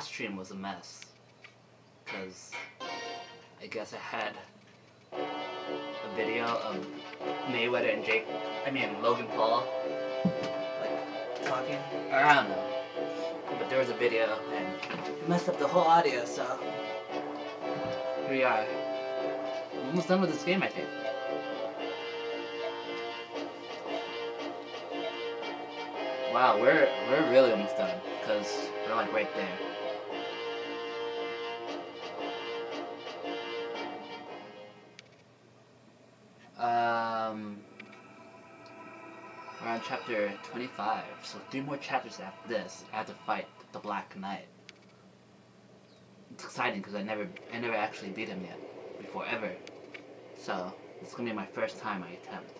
last stream was a mess. Cause I guess I had a video of Mayweather and Jake, I mean Logan Paul, like talking. Or I don't know. But there was a video and it messed up the whole audio. So here we are. I'm almost done with this game, I think. Wow, we're we're really almost done because we're like right there. 25, so three more chapters after this. I have to fight the Black Knight. It's exciting because I never I never actually beat him yet before ever. So it's gonna be my first time I attempt.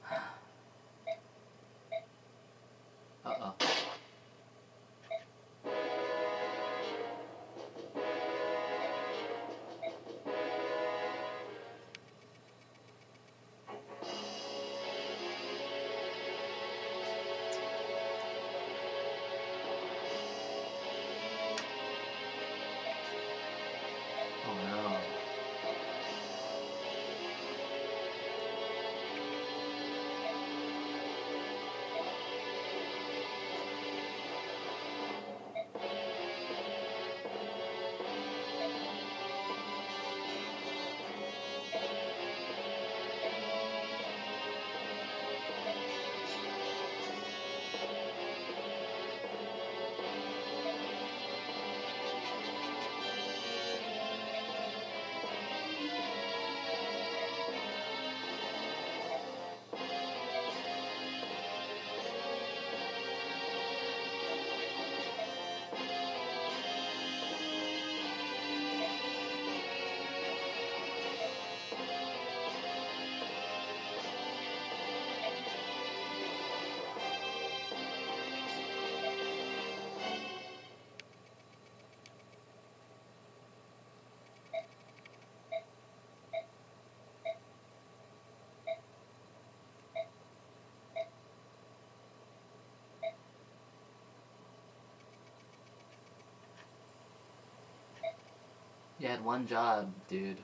You had one job, dude.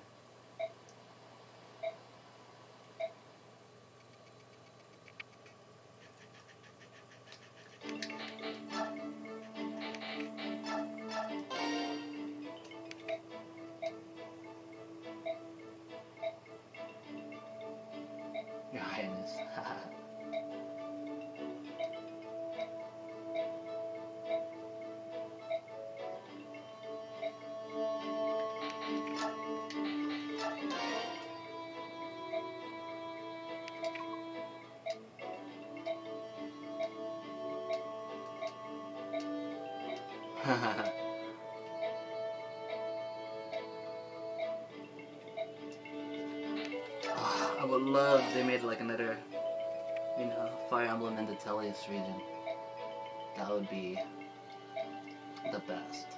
They made like another, you know, Fire Emblem in the Tellius region. That would be the best.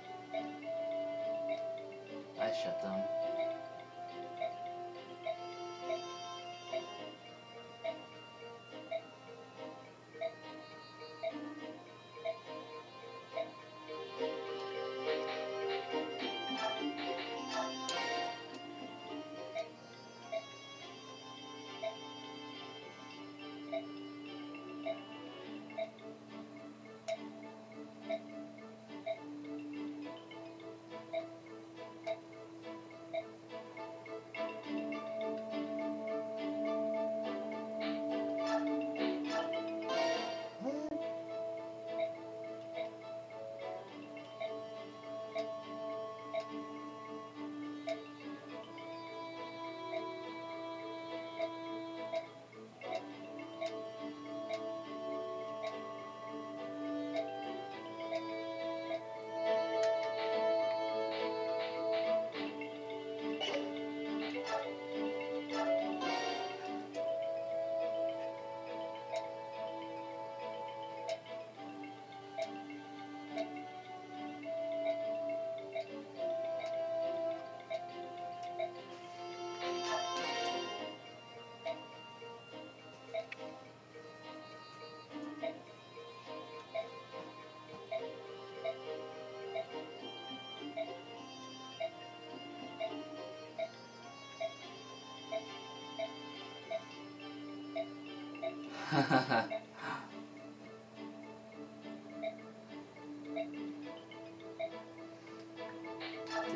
This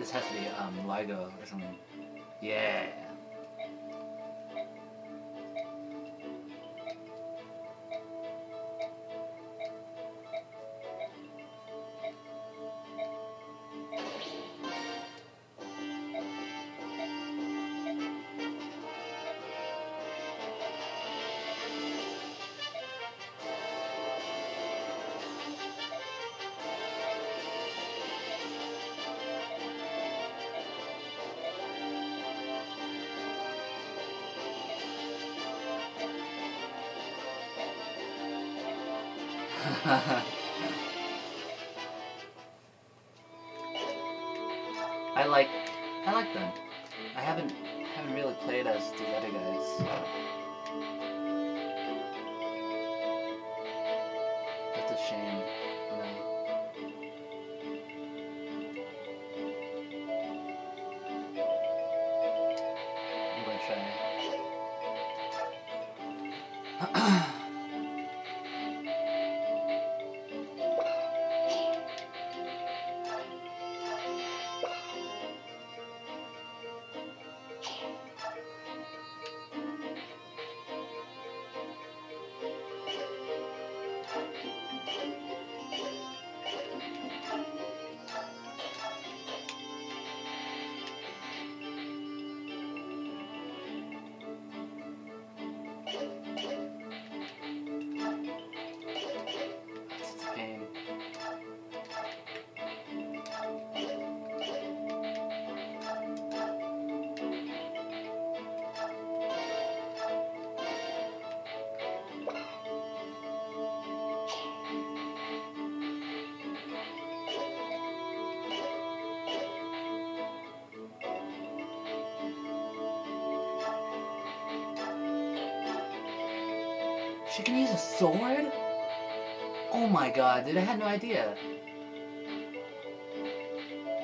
has to be um Largo or something. Yeah. I like sword? Oh my god, dude, I had no idea.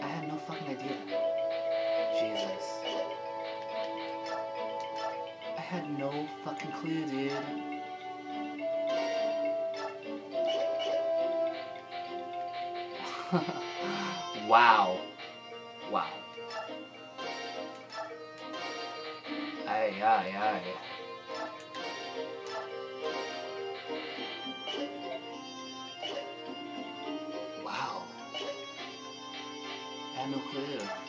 I had no fucking idea. Jesus. I had no fucking clue, dude. wow. Wow. Ay, ay, ay. No clue.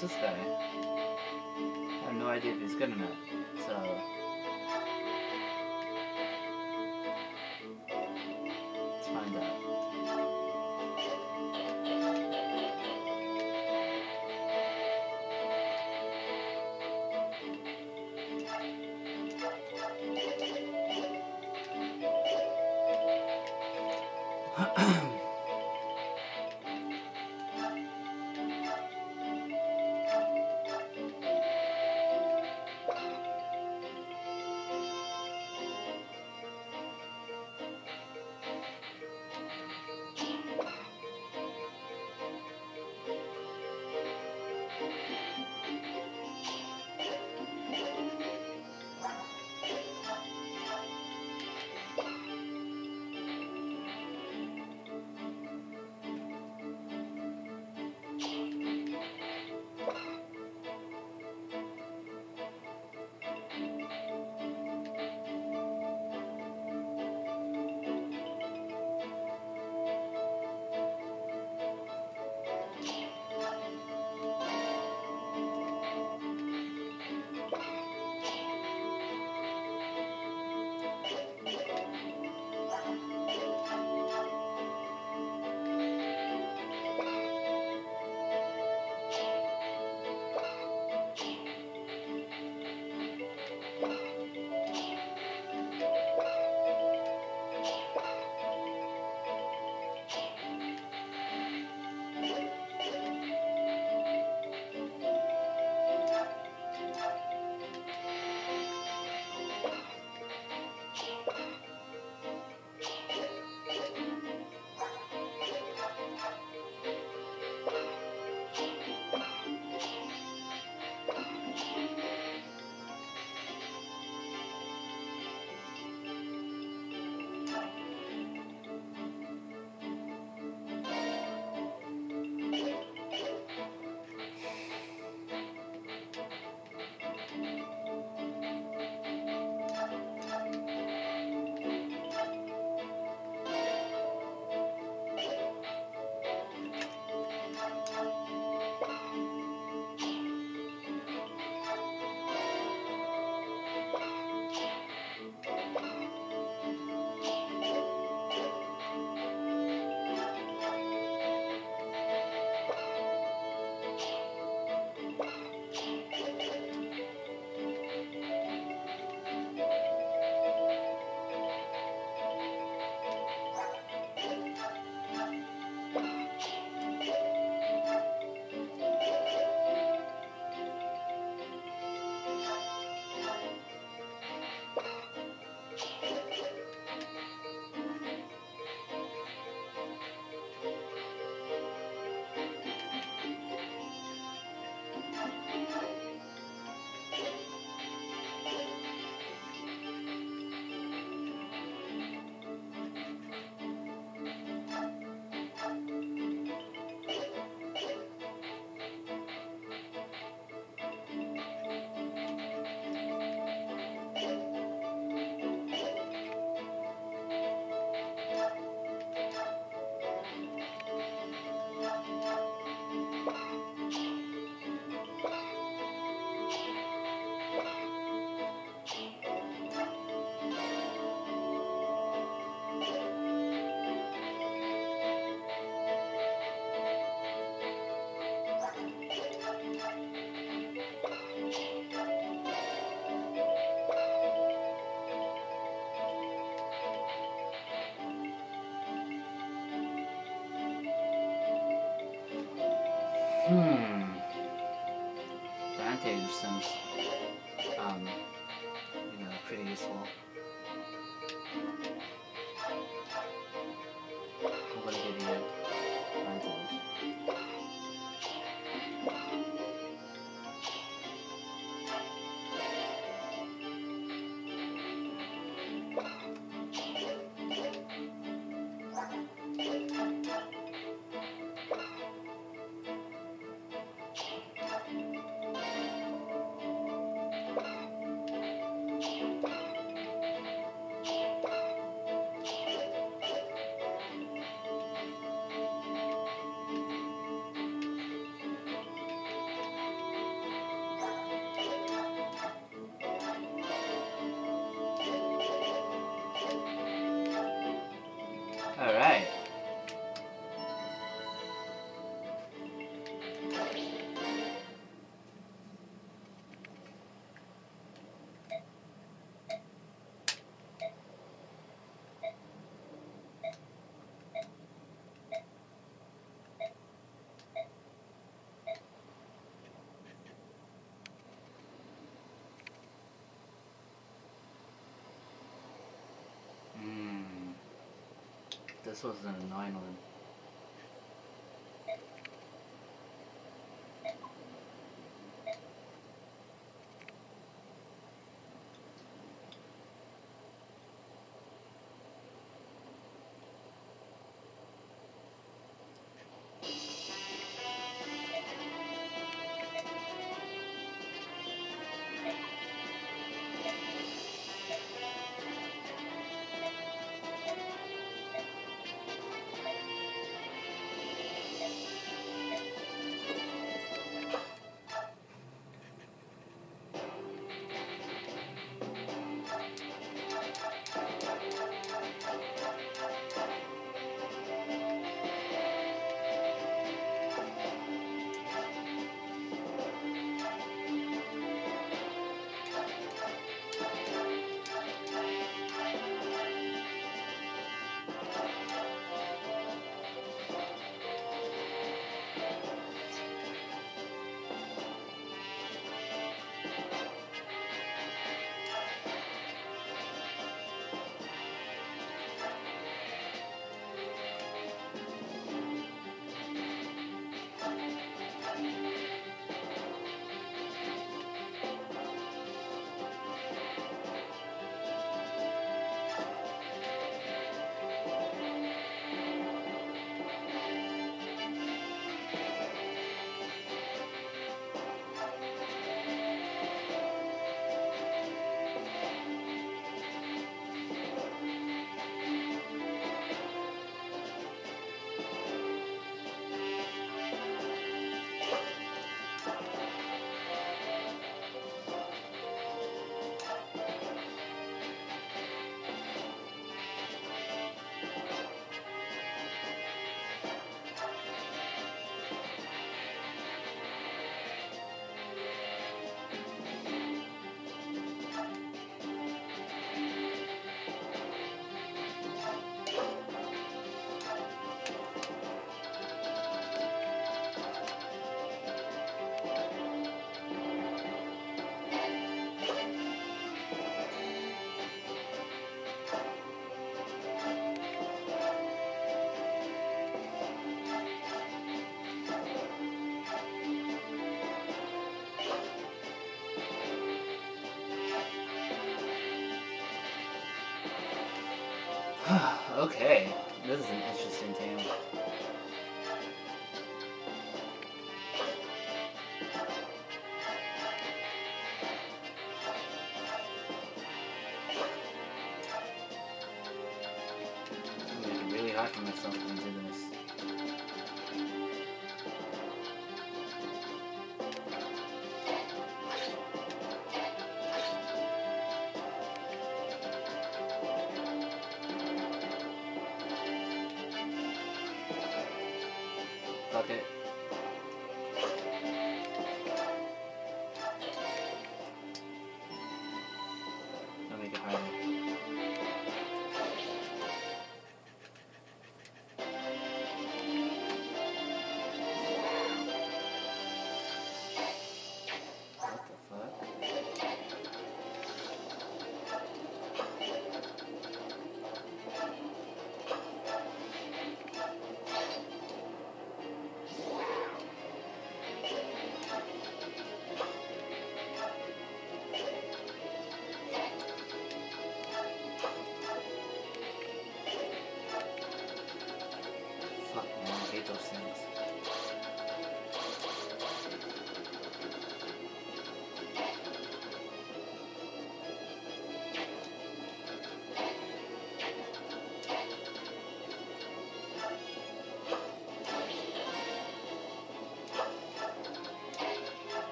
this guy? I have no idea if he's good or not. beautiful. そうじゃないので。Okay. が思い描いてほいんです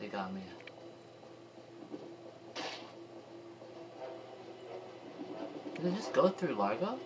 They got me. Did it just go through Largo?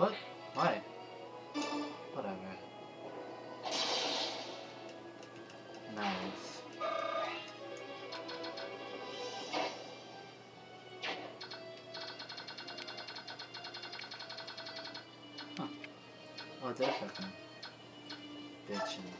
What? Why? Whatever. Nice. Huh. Oh, they're fucking bitching.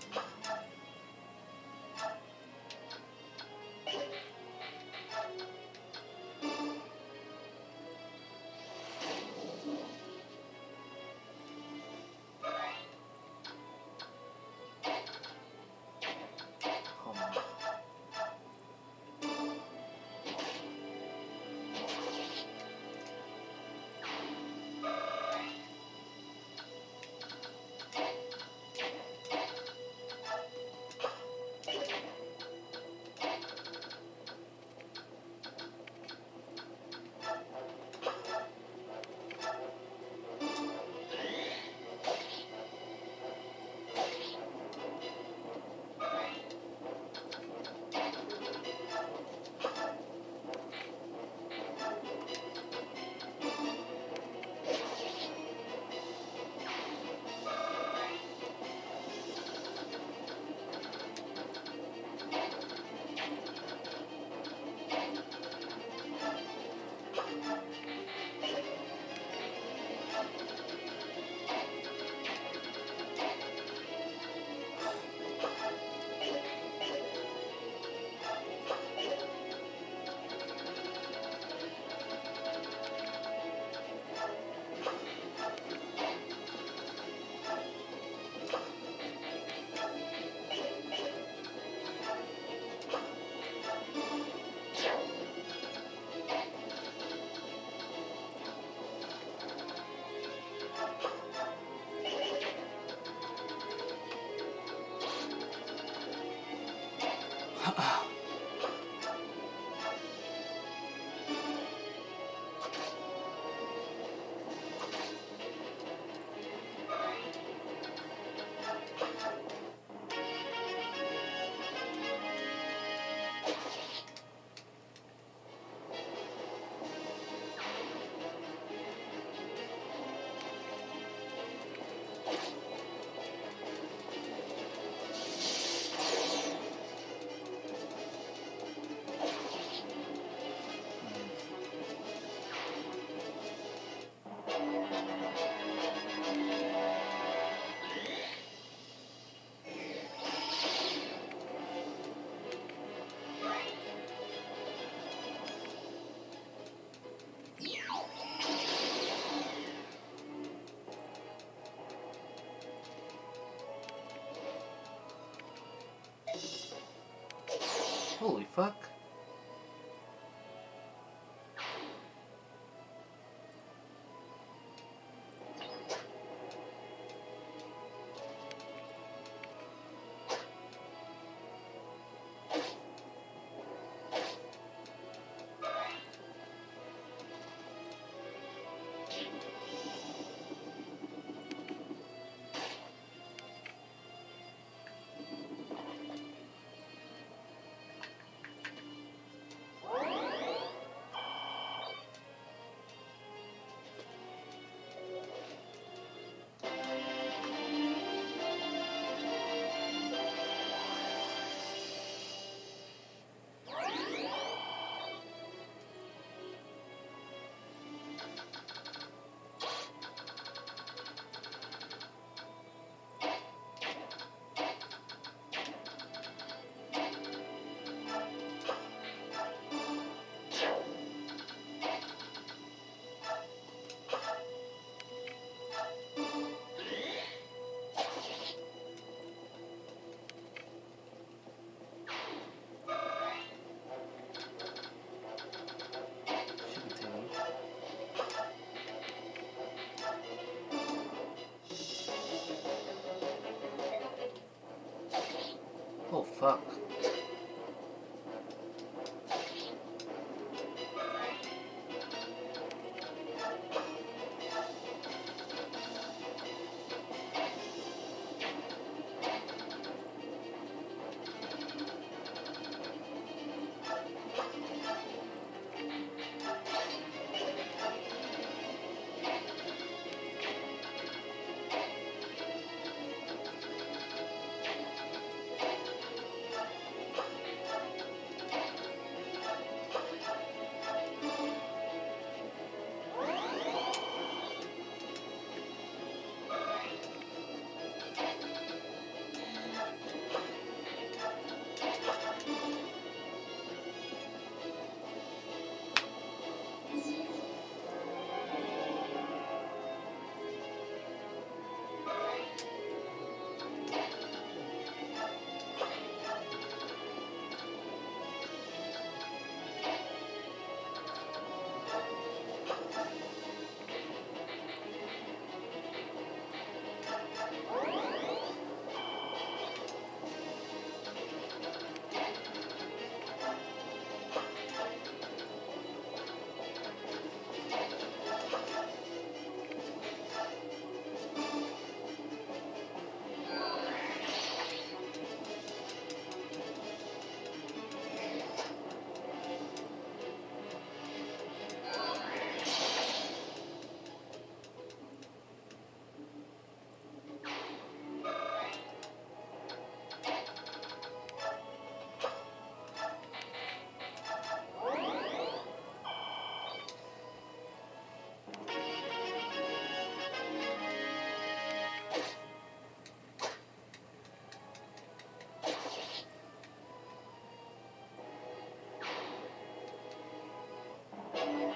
Holy fuck. Fuck.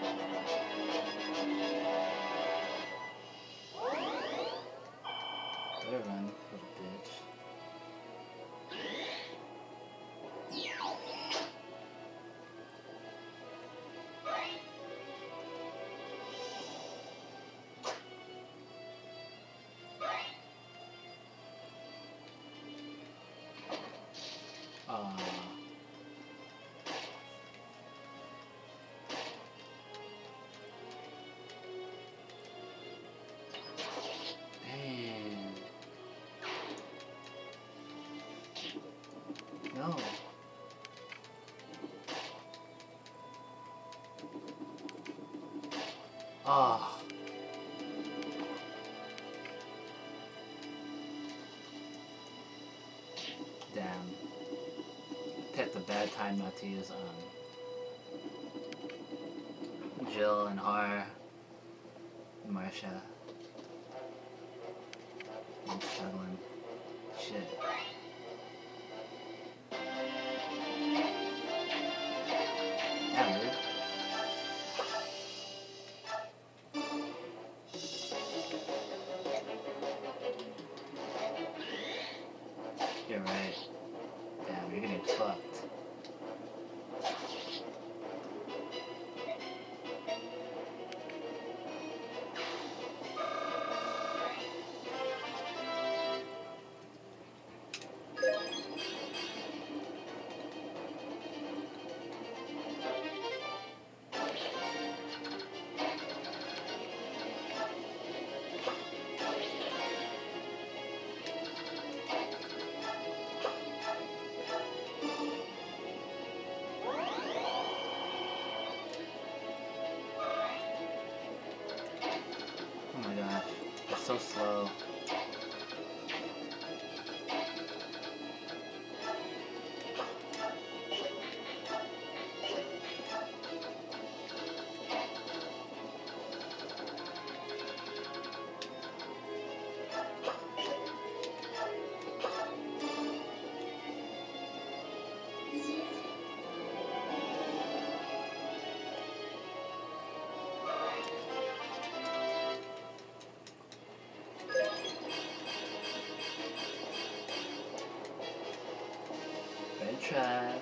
Better run, little bitch. Aw. Damn. No. Ah. Damn. Picked a bad time not to use um Jill and Haar Marcia. I'm struggling. 全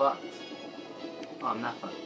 fucked. Oh, I'm not fucked.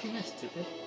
How you fucking miss, stupid?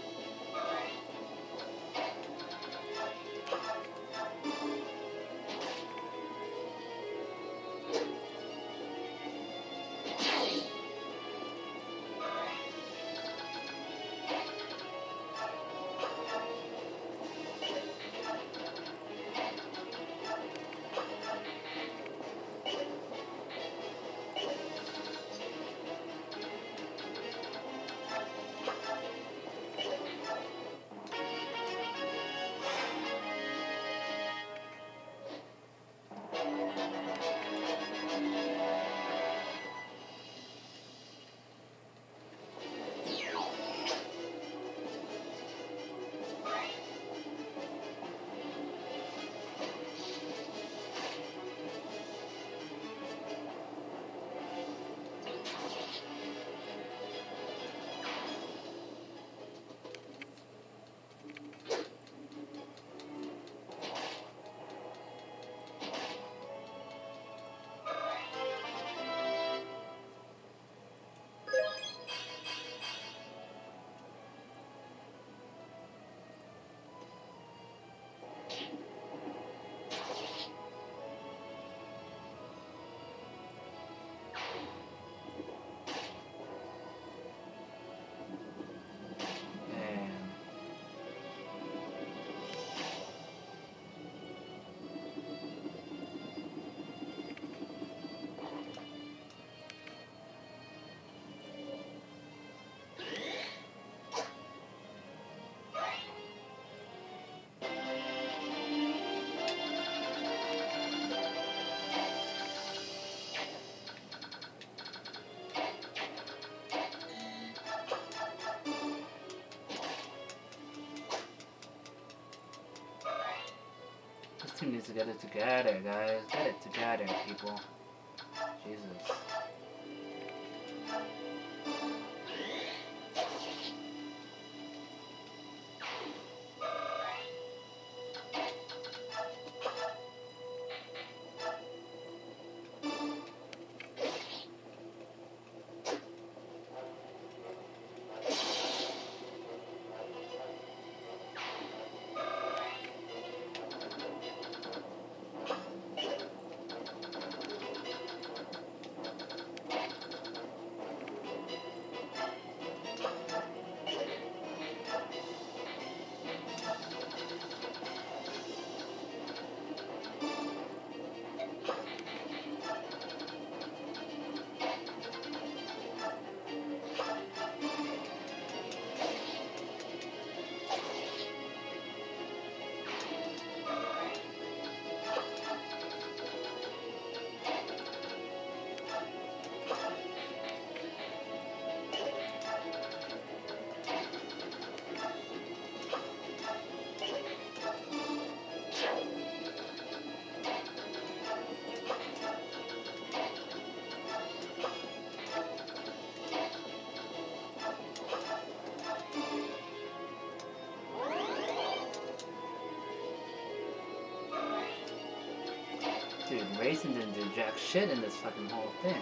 Racing needs to get it together, guys. Get it together, people. Racing didn't do jack shit in this fucking whole thing.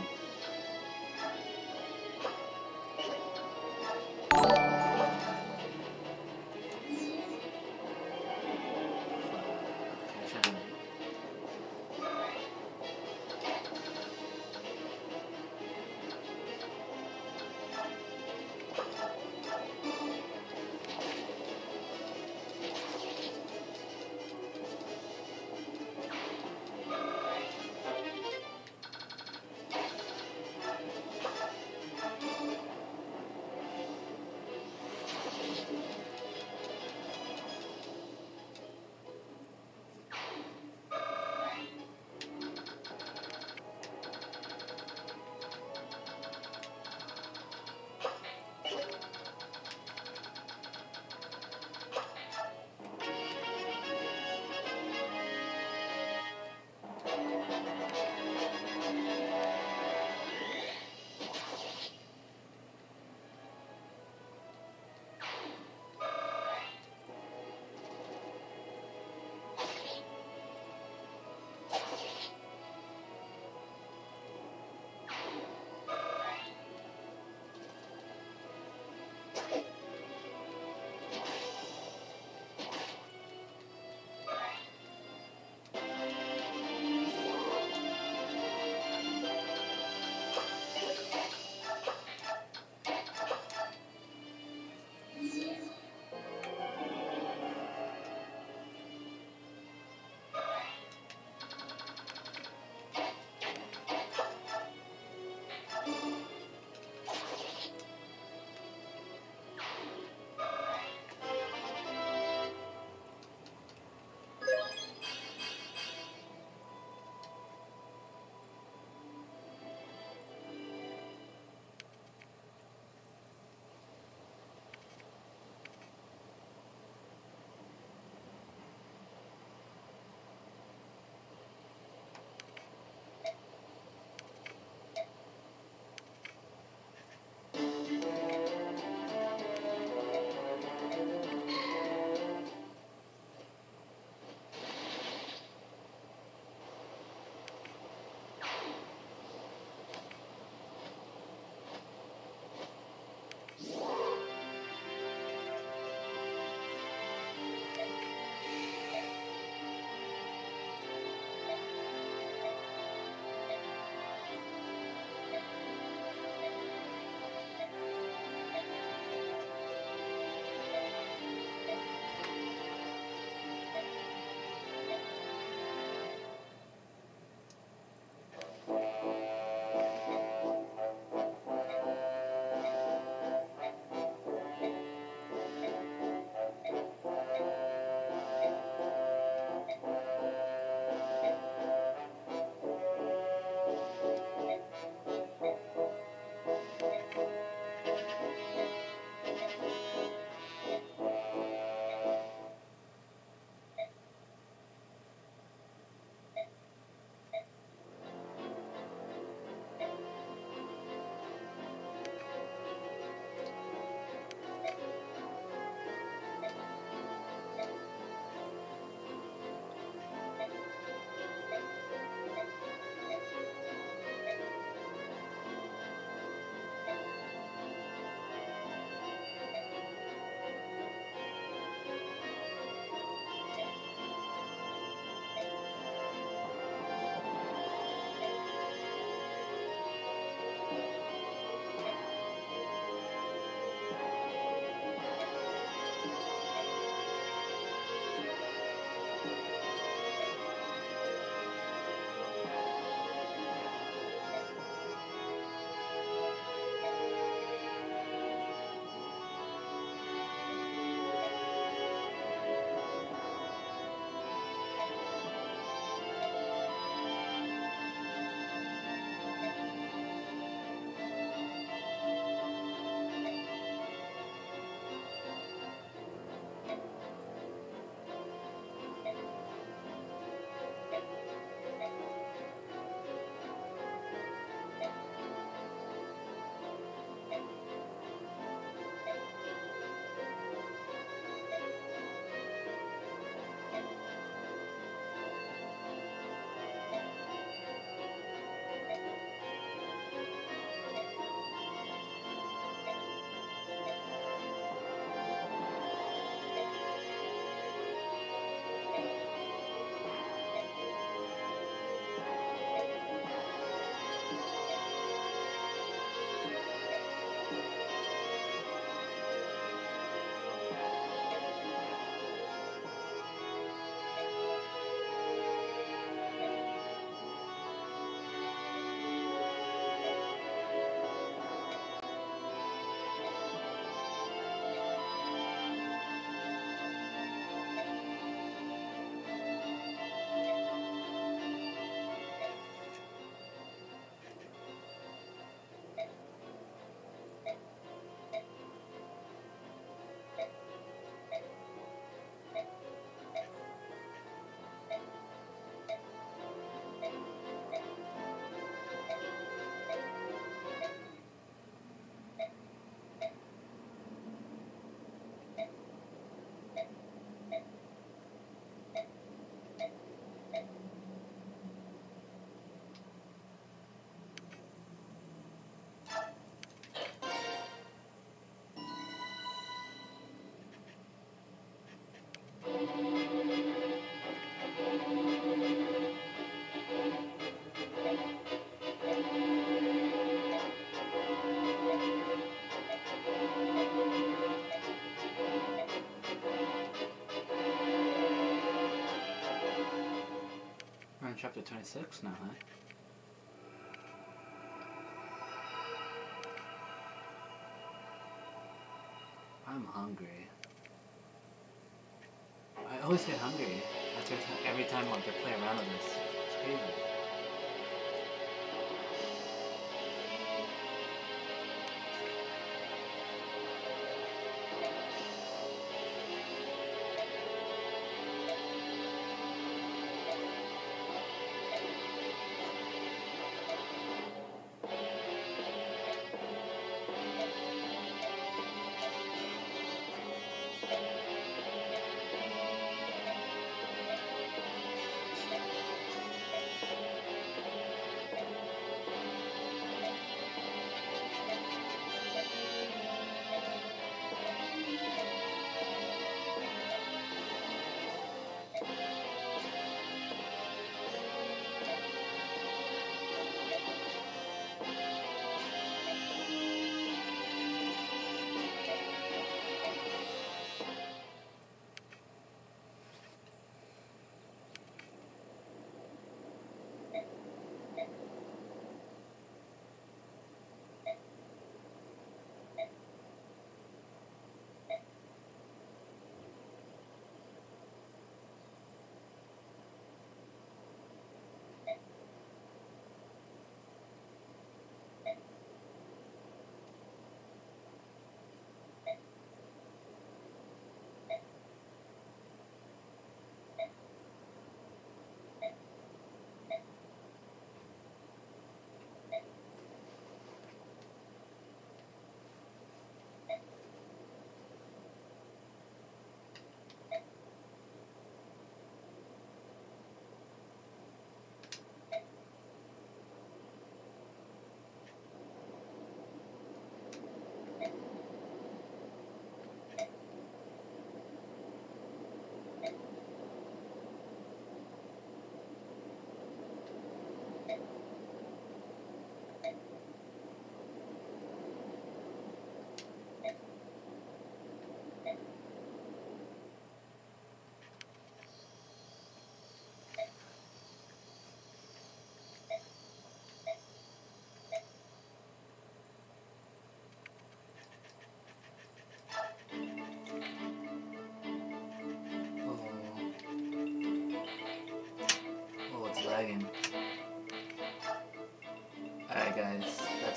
Chapter 26 now, huh?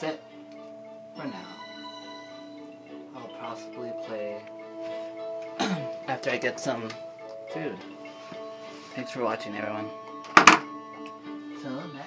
It. For now. I'll possibly play after I get some food. Thanks for watching everyone. Till next